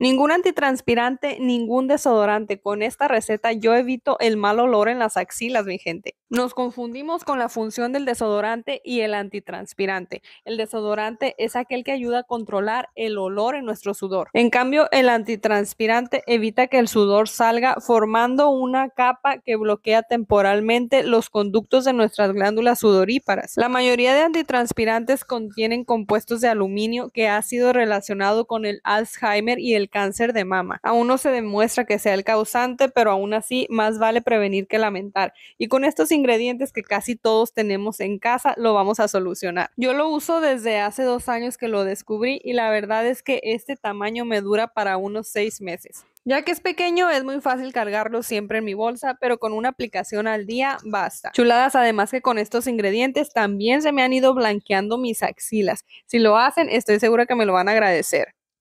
Ningún antitranspirante, ningún desodorante. Con esta receta yo evito el mal olor en las axilas, mi gente. Nos confundimos con la función del desodorante y el antitranspirante. El desodorante es aquel que ayuda a controlar el olor en nuestro sudor. En cambio, el antitranspirante evita que el sudor salga formando una capa que bloquea temporalmente los conductos de nuestras glándulas sudoríparas. La mayoría de antitranspirantes contienen compuestos de aluminio que ha sido relacionado con el Alzheimer y el cáncer de mama. Aún no se demuestra que sea el causante, pero aún así más vale prevenir que lamentar. Y con estos ingredientes que casi todos tenemos en casa, lo vamos a solucionar. Yo lo uso desde hace dos años que lo descubrí y la verdad es que este tamaño me dura para unos seis meses. Ya que es pequeño, es muy fácil cargarlo siempre en mi bolsa, pero con una aplicación al día basta. Chuladas, además que con estos ingredientes también se me han ido blanqueando mis axilas. Si lo hacen, estoy segura que me lo van a agradecer.